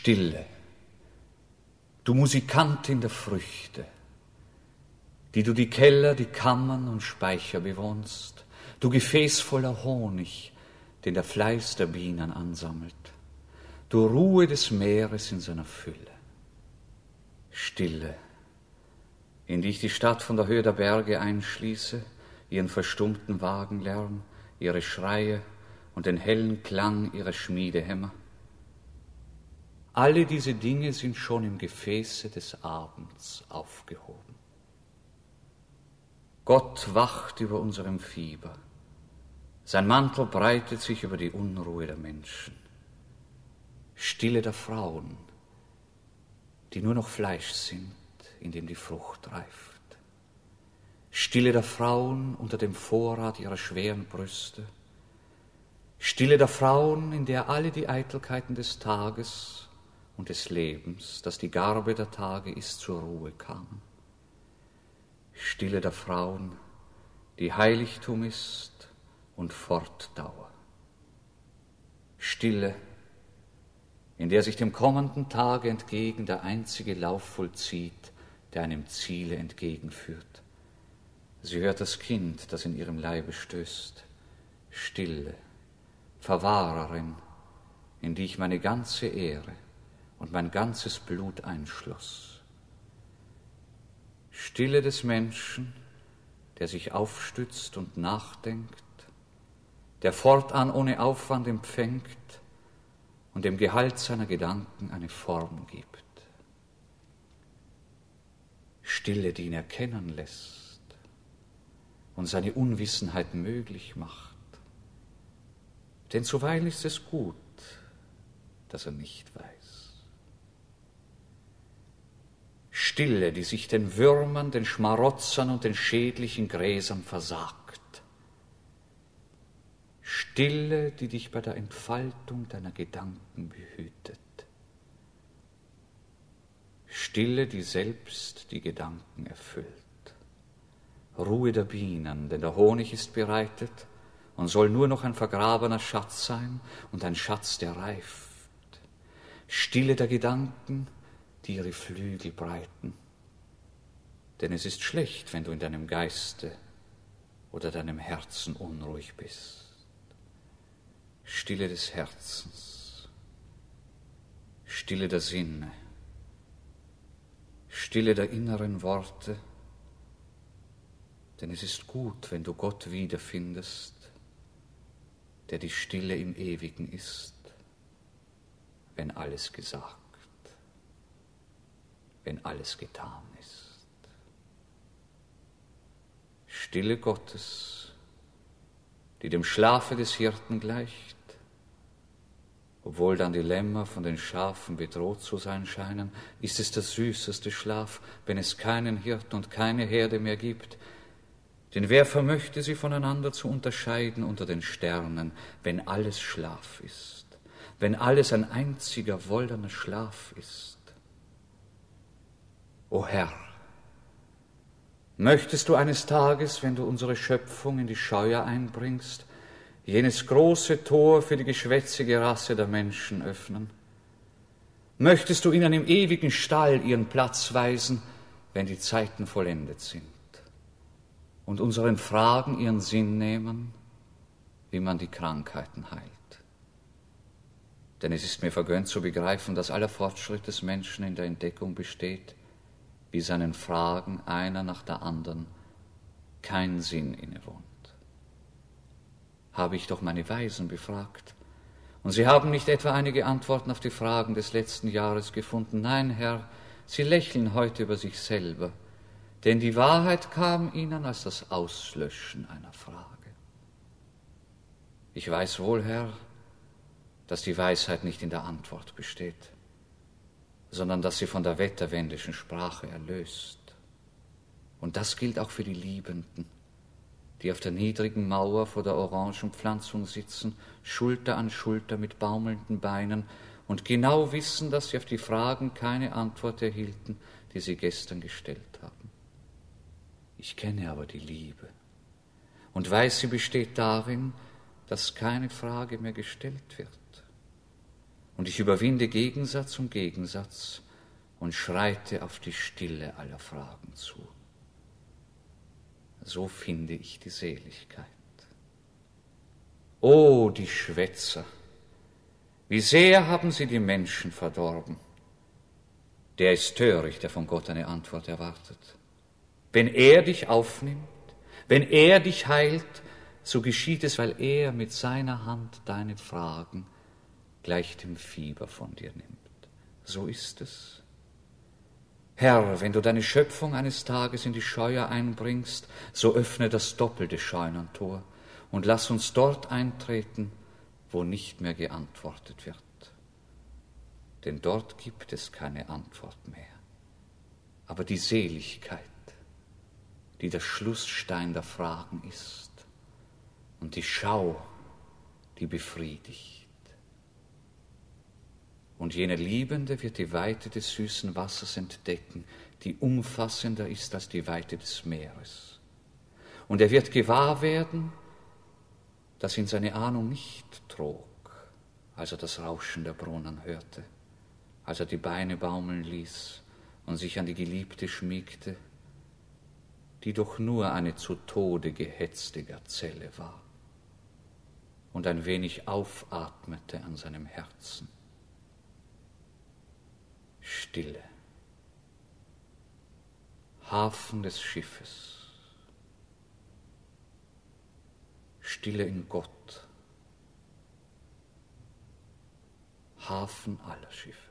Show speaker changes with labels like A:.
A: Stille, du Musikantin der Früchte, die du die Keller, die Kammern und Speicher bewohnst, du Gefäß voller Honig, den der Fleiß der Bienen ansammelt, du Ruhe des Meeres in seiner Fülle. Stille, in die ich die Stadt von der Höhe der Berge einschließe, ihren verstummten Wagenlärm, ihre Schreie und den hellen Klang ihrer Schmiedehämmer. Alle diese Dinge sind schon im Gefäße des Abends aufgehoben. Gott wacht über unserem Fieber. Sein Mantel breitet sich über die Unruhe der Menschen. Stille der Frauen, die nur noch Fleisch sind, in dem die Frucht reift. Stille der Frauen unter dem Vorrat ihrer schweren Brüste. Stille der Frauen, in der alle die Eitelkeiten des Tages und des Lebens, das die Garbe der Tage ist, zur Ruhe kamen. Stille der Frauen, die Heiligtum ist und Fortdauer. Stille, in der sich dem kommenden Tage entgegen der einzige Lauf vollzieht, der einem Ziele entgegenführt. Sie hört das Kind, das in ihrem Leibe stößt. Stille, Verwahrerin, in die ich meine ganze Ehre und mein ganzes Blut einschloss. Stille des Menschen, der sich aufstützt und nachdenkt, der fortan ohne Aufwand empfängt und dem Gehalt seiner Gedanken eine Form gibt. Stille, die ihn erkennen lässt und seine Unwissenheit möglich macht. Denn zuweilen ist es gut, dass er nicht weiß. Stille, die sich den Würmern, den Schmarotzern und den schädlichen Gräsern versagt. Stille, die dich bei der Entfaltung deiner Gedanken behütet. Stille, die selbst die Gedanken erfüllt. Ruhe der Bienen, denn der Honig ist bereitet und soll nur noch ein vergrabener Schatz sein und ein Schatz, der reift. Stille der Gedanken, die ihre Flügel breiten. Denn es ist schlecht, wenn du in deinem Geiste oder deinem Herzen unruhig bist. Stille des Herzens, Stille der Sinne, Stille der inneren Worte, denn es ist gut, wenn du Gott wiederfindest, der die Stille im Ewigen ist, wenn alles gesagt wenn alles getan ist. Stille Gottes, die dem Schlafe des Hirten gleicht, obwohl dann die Lämmer von den Schafen bedroht zu sein scheinen, ist es der süßeste Schlaf, wenn es keinen Hirten und keine Herde mehr gibt. Denn wer vermöchte sie voneinander zu unterscheiden unter den Sternen, wenn alles Schlaf ist, wenn alles ein einziger wollerner Schlaf ist? O Herr, möchtest du eines Tages, wenn du unsere Schöpfung in die Scheuer einbringst, jenes große Tor für die geschwätzige Rasse der Menschen öffnen? Möchtest du ihnen im ewigen Stall ihren Platz weisen, wenn die Zeiten vollendet sind? Und unseren Fragen ihren Sinn nehmen, wie man die Krankheiten heilt? Denn es ist mir vergönnt zu begreifen, dass aller Fortschritt des Menschen in der Entdeckung besteht, wie seinen Fragen einer nach der anderen kein Sinn innewohnt. Habe ich doch meine Weisen befragt, und sie haben nicht etwa einige Antworten auf die Fragen des letzten Jahres gefunden. Nein, Herr, sie lächeln heute über sich selber, denn die Wahrheit kam ihnen als das Auslöschen einer Frage. Ich weiß wohl, Herr, dass die Weisheit nicht in der Antwort besteht sondern dass sie von der wetterwendischen Sprache erlöst. Und das gilt auch für die Liebenden, die auf der niedrigen Mauer vor der Orangenpflanzung sitzen, Schulter an Schulter mit baumelnden Beinen und genau wissen, dass sie auf die Fragen keine Antwort erhielten, die sie gestern gestellt haben. Ich kenne aber die Liebe und weiß, sie besteht darin, dass keine Frage mehr gestellt wird und ich überwinde Gegensatz um Gegensatz und schreite auf die Stille aller Fragen zu. So finde ich die Seligkeit. O die Schwätzer, wie sehr haben sie die Menschen verdorben. Der ist töricht, der von Gott eine Antwort erwartet. Wenn er dich aufnimmt, wenn er dich heilt, so geschieht es, weil er mit seiner Hand deine Fragen gleich dem Fieber von dir nimmt. So ist es. Herr, wenn du deine Schöpfung eines Tages in die Scheuer einbringst, so öffne das doppelte Scheunentor und lass uns dort eintreten, wo nicht mehr geantwortet wird. Denn dort gibt es keine Antwort mehr. Aber die Seligkeit, die der Schlussstein der Fragen ist und die Schau, die befriedigt und jener Liebende wird die Weite des süßen Wassers entdecken, die umfassender ist als die Weite des Meeres. Und er wird gewahr werden, dass ihn seine Ahnung nicht trug, als er das Rauschen der Brunnen hörte, als er die Beine baumeln ließ und sich an die Geliebte schmiegte, die doch nur eine zu Tode gehetzte Gazelle war und ein wenig aufatmete an seinem Herzen. Stille. Hafen des Schiffes. Stille in Gott. Hafen aller Schiffe.